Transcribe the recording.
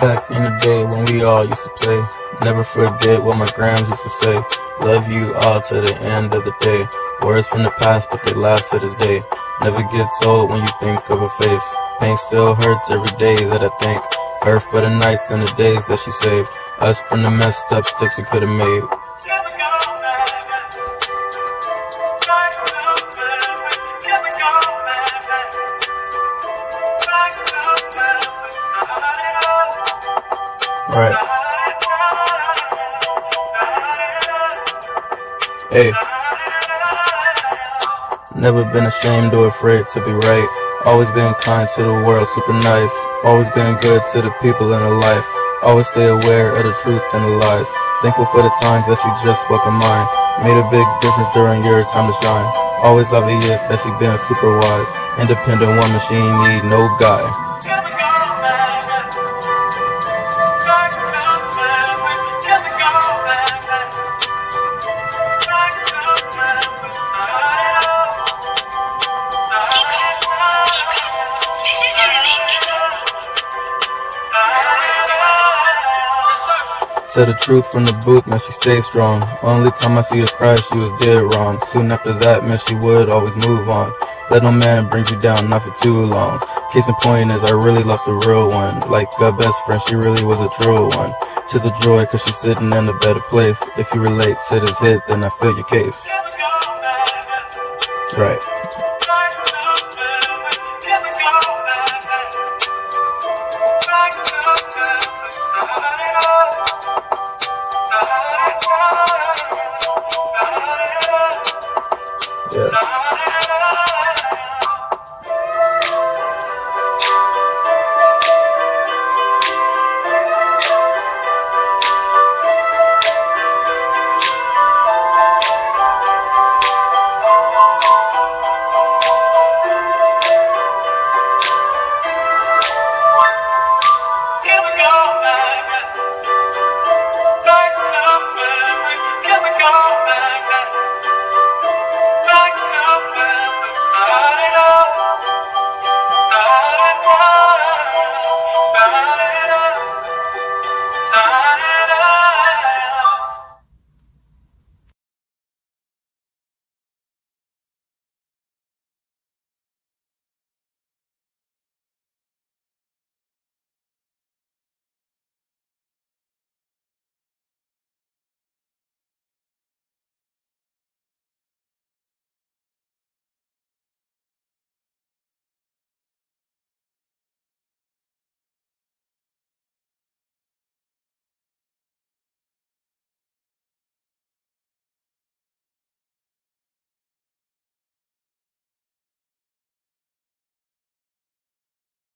Back in the day when we all used to play. Never forget what my grams used to say. Love you all to the end of the day. Words from the past, but they last to this day. Never gets old when you think of a face. Pain still hurts every day that I think. Her for the nights and the days that she saved. Us from the messed up sticks we could have made. Right. Hey. Never been ashamed or afraid to be right. Always been kind to the world, super nice. Always been good to the people in her life. Always stay aware of the truth and the lies. Thankful for the time that she just spoke a mind. Made a big difference during your time to shine. Always obvious that she been super wise. Independent woman, she ain't need no guy. Tell the truth from the booth, man, she stayed strong. Only time I see her cry, she was dead wrong. Soon after that, man, she would always move on. Let no man bring you down, not for too long. Case in point is I really lost a real one. Like a best friend, she really was a true one. To the joy, cause she's sitting in a better place. If you relate to this hit, then I feel your case. Right.